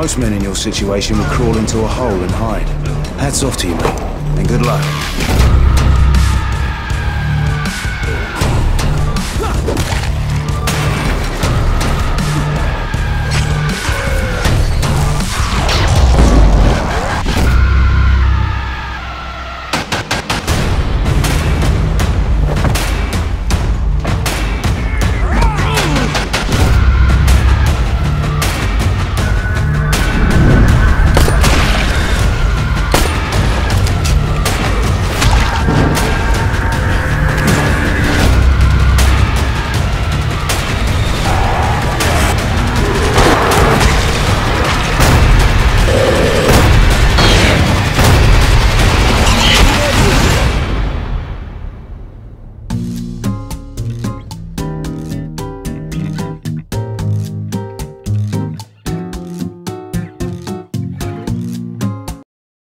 Most men in your situation would crawl into a hole and hide. Hats off to you, mate, and good luck.